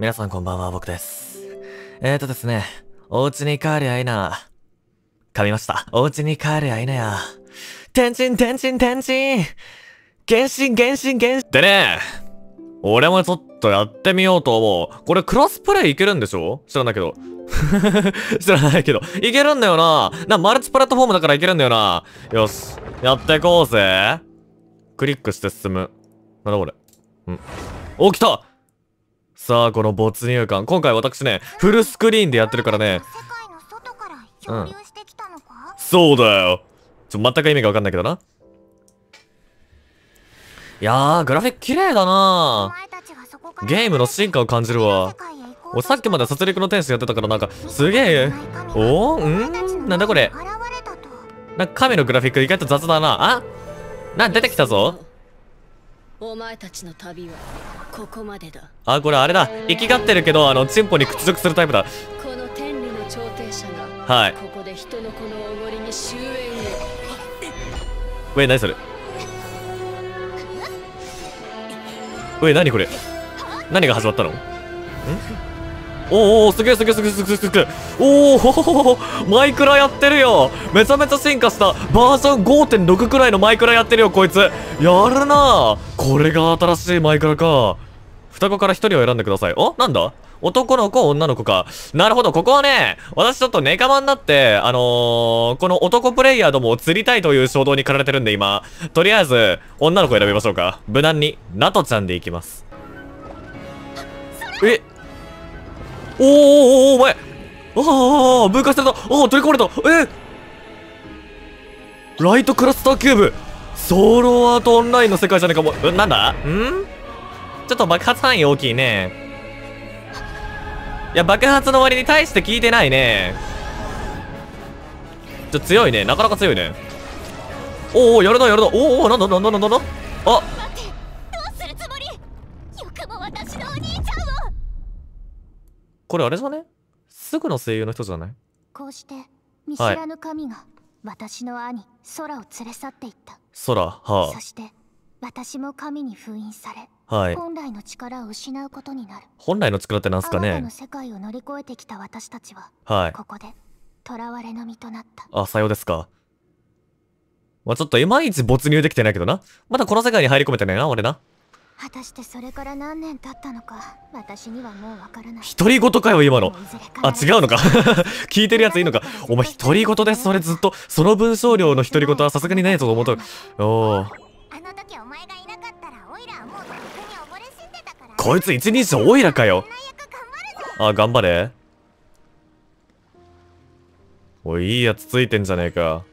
皆さんこんばんは、僕です。えーとですね、お家に帰りゃいいな。噛みました。お家に帰りゃいいなや。天神、天神、天神原神、原神、原神でね、俺もちょっとやってみようと思う。これクロスプレイいけるんでしょ？知らないけど。知らないけど。いけるんだよな。な、マルチプラットフォームだからいけるんだよな。よし。やっていこうぜ。クリックして進む。なんだこれ。うん。お、来たさあ、この没入感。今回私ね、フルスクリーンでやってるからね。世界の外から漂流してきたのか、そうだよ。ちょ、全く意味がわかんないけどな。いやー、グラフィック綺麗だおなゲームの進化を感じるわ。俺さっきまで殺戮の天使やってたからなんか、すげえ、おー？ん？なんだこれ？なんか亀のグラフィック意外と雑だな。あ？な、出てきたぞ。お前たちの旅はここまでだあ、これあれだ。生きがってるけど、あの、チンポに屈辱するタイプだ。この天理の調停者がはい。ここで人の子のおごりに終焉へウェイ、何それ？ウェイ、何これ？何が始まったの？ん？おーおーすげえすげえすげえすげえすげえ。おーほほほほマイクラやってるよ。めちゃめちゃ進化した。バージョン5.6くらいのマイクラやってるよこいつ。やるな。これが新しいマイクラか。双子から一人を選んでください。お？なんだ？男の子女の子か。なるほど、ここはね、私ちょっとネカマになって、あのー、この男プレイヤーどもを釣りたいという衝動に駆られてるんで今、とりあえず、女の子選びましょうか。無難に、ナトちゃんでいきます。え？おーおーおーお前ああ分解されたああ取り込まれたえライトクラスターキューブソロアートオンラインの世界じゃねえかもうなんだんちょっと爆発範囲大きいねいや爆発の割に対して効いてないねちょ強いねなかなか強いねおおやるなやるなおおなんだなんだなんだなんだあこれあれじゃね？すぐの声優の人じゃない？こうして見知らぬ神が私の兄空を連れ去っていった、空はそして私も神に封印され、あはい。本来の力を失うことになる。本来の力ってなんすかね？の世界を乗り越えてきた私たちははい。ここで囚われの身となった。あ、さようですか。まあ、ちょっといまいち没入できてないけどな。まだこの世界に入り込めてないな、俺な。果たしてそれから何年経ったのか私にはもうわからない独り言かよ、今のあ、違うのか 聞いてるやついいのかお前独り言でそれずっと、その文章量の独り言はさすがにないと思うと。おー。あの時お前がいなかったらオイラはもうとっくに溺れ死んでたからこいつ一人称オイラかよ。あ、頑張れ。おい、いいやつついてんじゃねえか。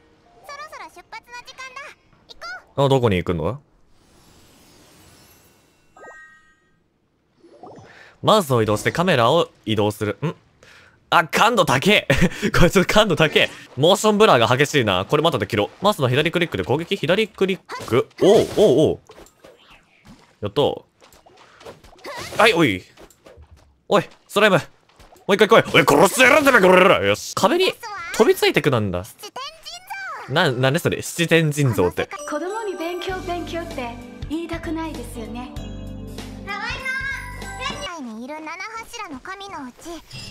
そろそろ出発の時間だ行こあ、どこに行くの？マウスを移動してカメラを移動する。ん？あ、感度高え これちょっと感度高えモーションブラーが激しいな。これまたで切ろう。マウスの左クリックで攻撃左クリック。おうおうおうやった。はい、おい。おい、スライム。もう一回来い。おい、殺してやるんだべ、これら。よし。壁に飛びついてくなんだ。な、なんでそれ？七天神像って。子供に勉強勉強って言いたくないですよねにいる七柱の神のうち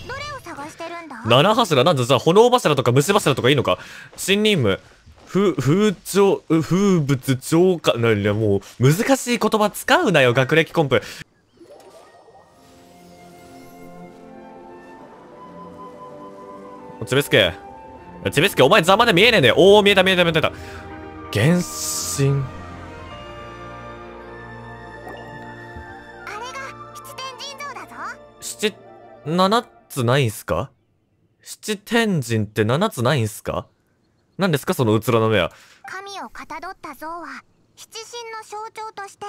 どれを探してるんだ？七柱なんでじゃあ炎柱とか虫柱とかいいのか？新任務。ふ、風潮、う風物超過、な、な、もう、難しい言葉使うなよ、学歴コンプ。ちべすけ。ちべすけ、お前ざまで見えねえねおー、見えた見えた見えた。原神。7つないんすか？七天神って7つないんすか？何ですかそのうつろの目は？神をかたどった像は七神の象徴として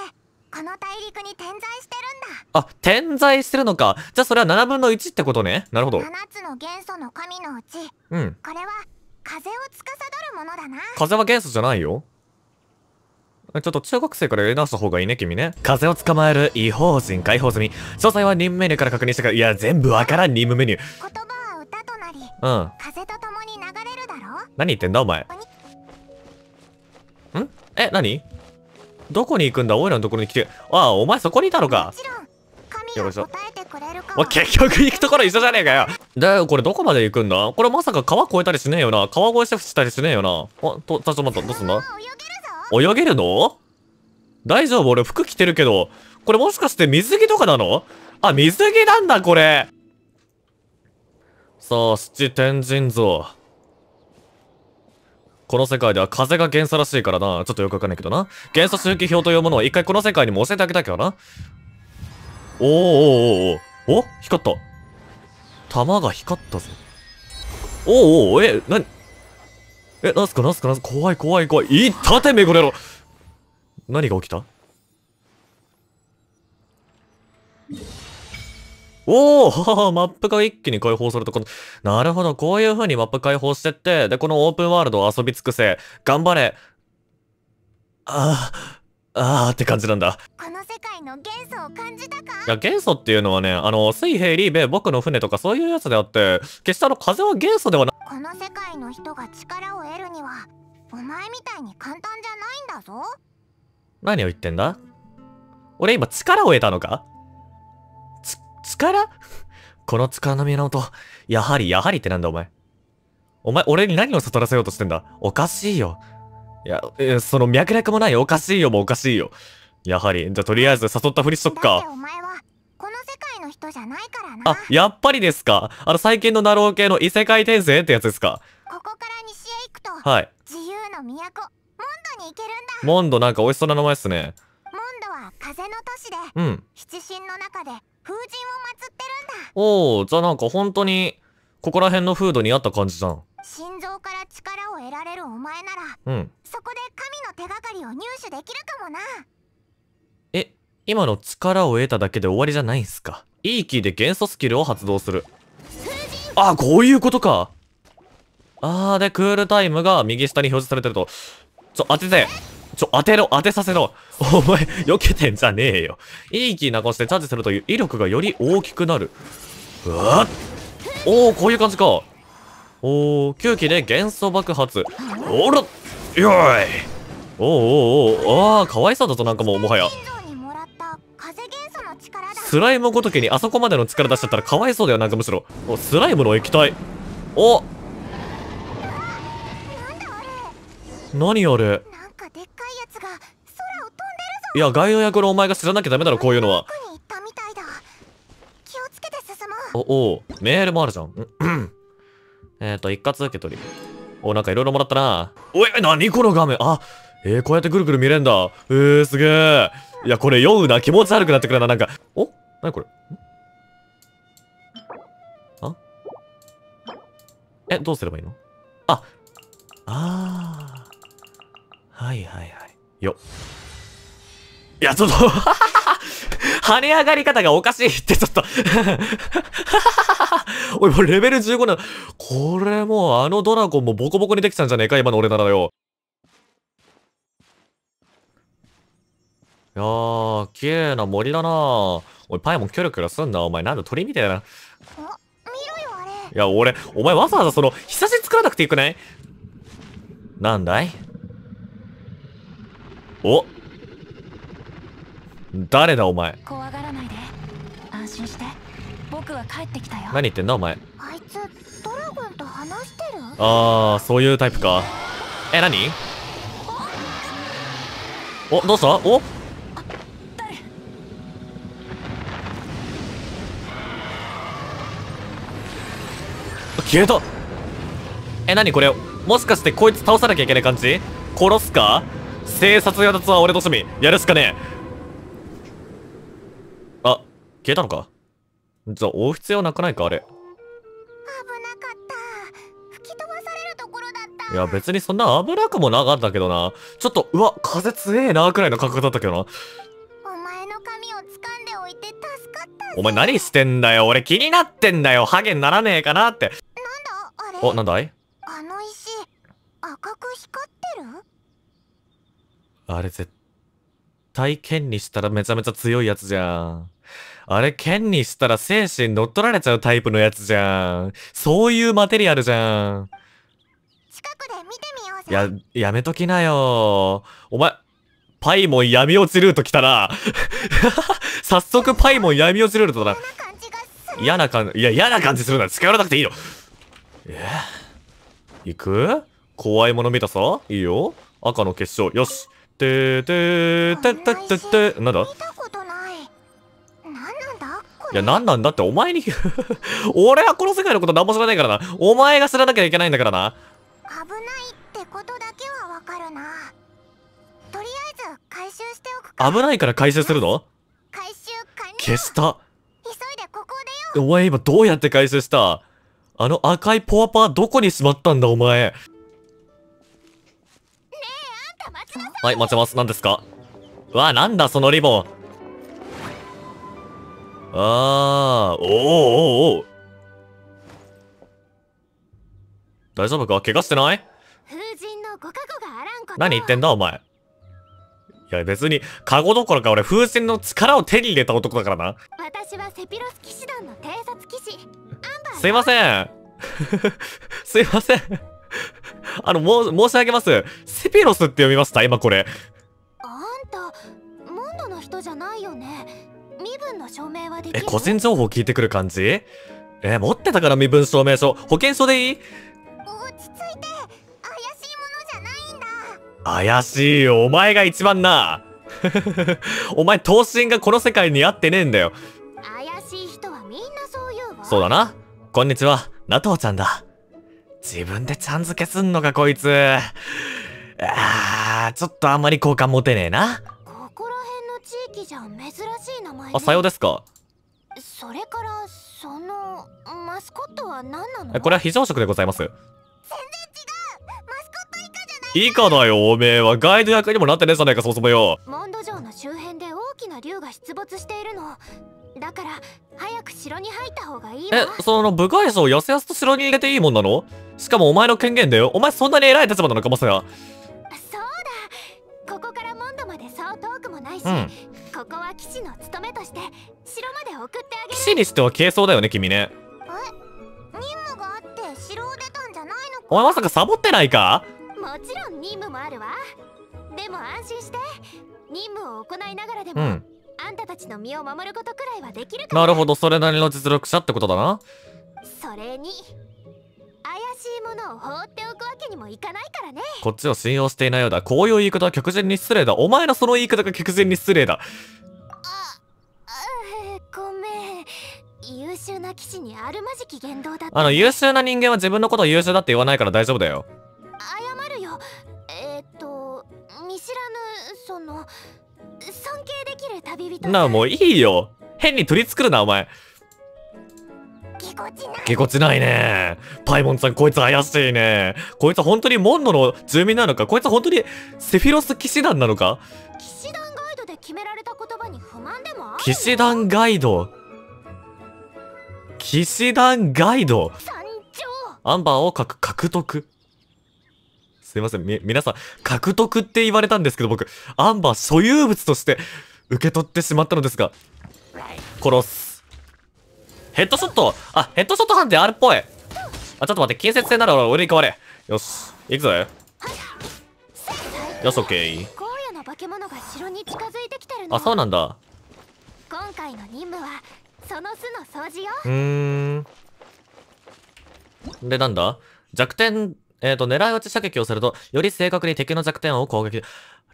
この大陸に点在してるんだ。あ点在してるのか。じゃあそれは7分の1ってことね。なるほど。7つの元素の神のうち、うん、これは風を司るものだな。風は元素じゃないよ。ちょっと中学生からやり直した方がいいね、君ね。風を捕まえる違法人解放済み。詳細は任務メニューから確認してから。いや、全部わからん、任務メニュー。言葉は歌となりうん。風と共に流れるだろ何言ってんだ、お前？ん？え、何？どこに行くんだ？オイラのところに来て。ああ、お前そこにいたのかも。ちろん神神が答えてく結局行くところ一緒じゃねえかよ。で、これどこまで行くんだ？これまさか川越えたりしねえよな。川越してしたりしねえよな。お、と、ちょっと待った。どうすんだ？泳げるの？大丈夫？俺服着てるけど。これもしかして水着とかなの？あ、水着なんだこれ。さあ、七天神像。この世界では風が元素らしいからな。ちょっとよくわかんないけどな。元素周期表というものを一回この世界にも教えてあげたきゃな。おーおーおーおお？光った。弾が光ったぞ。おーおーえ、なに？え、なんすか？なんすか？なすか？怖い怖い怖い。いったてめこれろ。何が起きた？おおははマップが一気に解放されたこの、なるほど、こういう風にマップ解放してって、で、このオープンワールドを遊び尽くせ、頑張れ。ああ、あーって感じなんだ。この世界の元素を感じたか？いや、元素っていうのはね、あの、水平リーベ、僕の船とかそういうやつであって、決してあの、風は元素ではな、この世界の人が力を得るにはお前みたいに簡単じゃないんだぞ何を言ってんだ？俺今力を得たのか？つ、力？この力の源、やはり、やはりってなんだお前。お前、俺に何を悟らせようとしてんだ？おかしいよ。いや、えーその脈絡もないおかしいよもおかしいよ。やはり、じゃあとりあえず誘ったふりしとくか。お前はこの世界の人じゃないからなあ、やっぱりですかあの最近のナロー系の異世界転生ってやつですかここから西へ行くとはい。自由の都モンドに行けるんだモンドなんか美味しそうな名前っすね。モンドは風の都市でうん。七神の中で風神を祀ってるんだおー、じゃあなんか本当に、ここら辺の風土に合った感じじゃん。心臓から力を得られるお前ならうん。そこで神の手がかりを入手できるかもなえ、今の力を得ただけで終わりじゃないんすか？いいキーで元素スキルを発動する。あ、こういうことかあー、で、クールタイムが右下に表示されてると。ちょ、当ててちょ、当てろ当てさせろお前、避けてんじゃねえよ。いいキーなこしてチャージするという威力がより大きくなる。うわっおー、こういう感じか。おー、9機で元素爆発。おらよーい。おーおーおーあー、かわいそうだぞ、なんかもう、もはや。スライムごときにあそこまでの力出しちゃったらかわいそうだよなんかむしろ。おスライムの液体。お。何あれ？いやガイド役のお前が知らなきゃダメだろこういうのは。おおメールもあるじゃんうんえっと一括受け取り。おなんかいろいろもらったな。おい何？この画面。あえー、こうやってぐるぐる見れんだ。えー、すげえいやこれ酔うな。気持ち悪くなってくるな。なんかお？何これ？あ？えどうすればいいの？ああー。はいはいはい。よいやちょっと。跳ね上がり方がおかしいってちょっと おい、もうレベル15なの。これもうあのドラゴンもボコボコにできたんじゃねえか今の俺ならよ。いやー、綺麗な森だなおい、パイもンキョロキョロすんな。お前なんだ鳥みたいな。見ろよあれや、俺、お前わざわざその、ひさし作らなくていくない？なんだい？お誰だお前？怖がらないで。安心して。僕は帰ってきたよ。何言ってんだお前。あいつドラゴンと話してる？あー、そういうタイプか。え、何？お、どうした？お？消えた。え、何これ？もしかしてこいつ倒さなきゃいけない感じ？殺すか？生殺与奪は俺の趣味。やるしかねえ。あ、消えたのか？じゃあ、追う必要なくないかあれ？危なかった吹き飛ばされるところだったいや、別にそんな危なくもなかったけどな。ちょっと、うわ、風強えな、くらいの感覚だったけどな。お前の髪を掴んでおいて助かったお前何してんだよ？俺気になってんだよ。ハゲにならねえかなって。なんだあれ？お、なんだい？あの石赤く光ってる？あれ絶対剣にしたらめちゃめちゃ強いやつじゃん。あれ剣にしたら精神乗っ取られちゃうタイプのやつじゃん。そういうマテリアルじゃん。近くで見てみようや、やめときなよ。お前、パイモン闇落ちルート来たな。早速パイモン闇落ちルートだな。嫌な感じ、いや、嫌な感じするなら近寄らなくていいの。え？行く？怖いもの見たさ？いいよ。赤の結晶。よし。てーてーてってってって。なんだ？いや、なんなんだって、お前に 俺はこの世界のこと何も知らないからな。お前が知らなきゃいけないんだからな。危ないってことだけはわかるなとりあえず回収しておくか危ないから回収するの？回収完了消した。急いでここを出よお前今どうやって回収した？あの赤いポワパーどこにしまったんだお前？うあんた待ちなさいはい、待ちます。何ですか？うわ、なんだそのリボン。あー、おーおーおー大丈夫か怪我してない風神のご加護があらんこと何言ってんだお前。いや別に、カゴどころか俺風神の力を手に入れた男だからな。私はセピロス騎士団の偵察騎士すいません。すいません。あの、申し上げます。セピロスって読みました?今これ。身分の証明はできえ、る個人情報聞いてくる感じ？え、持ってたから身分証明書。保険証でいい？落ち着いて怪しいものじゃないんだ怪しいよ。お前が一番な。お前、頭身がこの世界に合ってねえんだよ。怪しい人はみんなそう言うわそうだな。こんにちは。ナトウちゃんだ。自分でちゃん付けすんのか、こいつ。あー、ちょっとあんまり好感持てねえな。じゃ珍しい名前、ね、あ、さようですか。それからそのマスコットは何なの？えこれは非常食でございます。マスコットイカじゃないいいかだよ、おめえは。ガイド役にもなってねえじゃねえか、そもそもよ。モンド城の周辺で大きな竜が出没しているのだから早く城に入った方がいいわえ、その部外者をやすやすと城に入れていいもんなの？しかもお前の権限だよ。お前そんなに偉い立場なのか、まさや。そうだここからモンドまでそう遠くもないし、うん。ここは騎士の務めとして城まで送ってあげる騎士にしては軽装だよね、君ね。任務があって城を出たんじゃないお前まさかサボってないか？のもちろん任務もあるわでも安心して任務を行いながらでも、うん。あんたたちの身を守ることくらいはできるからなるほど、それなりの実力者ってことだな。それに怪しいものを放っておくわけにもいかないからねこっちを信用していないようだ。こういう言い方は極限に失礼だ。お前のその言い方が極限に失礼だ。ああごめん優秀な騎士にあるまじき言動だあの、優秀な人間は自分のことを優秀だって言わないから大丈夫だよ。謝るよえー、っと見知らぬその尊敬できる旅人なあ、もういいよ。変に取り繕うな、お前。ぎこちないね。パイモンさん、こいつ怪しいね。こいつ本当にモンドの住民なのか？こいつ本当にセフィロス騎士団なのか？騎士団ガイドで決められた言葉に不満でもある騎士団ガイド。騎士団ガイド？アンバーを獲獲得？すいません、み、皆さん、獲得って言われたんですけど、僕、アンバー所有物として受け取ってしまったのですが、殺す。ヘッドショットあ、ヘッドショット判定あるっぽいあ、ちょっと待って、近接戦なら俺に変われ。よし、行くぜ。よし、オッケー。の化け物が城に近づいてきてるのあ、そうなんだ。今回の任務はその巣の掃除ようーん。で、なんだ？弱点、えっ、と、狙い撃ち射撃をすると、より正確に敵の弱点を攻撃。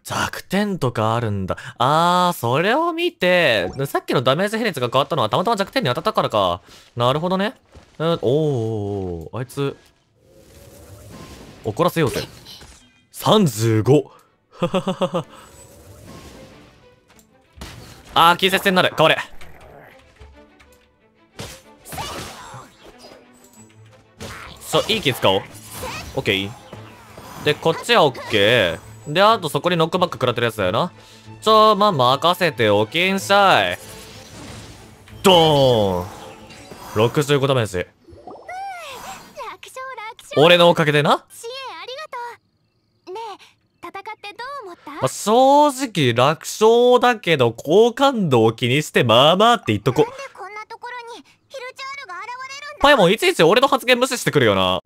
弱点とかあるんだ。あー、それを見て、さっきのダメージ比率が変わったのはたまたま弱点に当たったからか。なるほどね。えー、おー、あいつ、怒らせようぜ。35! あー、近接戦になる。変われ。そう、いい気使おう。オッケー。で、こっちはオッケー。で、あとそこにノックバック食らってるやつだよな。ちょ、まあ、任せておきんしゃい。ドーン !65 ダメージ。俺のおかげでな。支援ありがとうねえ戦ってどう思った、まあ、正直楽勝だけど、好感度を気にしてまあまあって言っとこ。なんでこんなところにヒルチャールが現れるんだ？パイモンいちいち俺の発言無視してくるよな。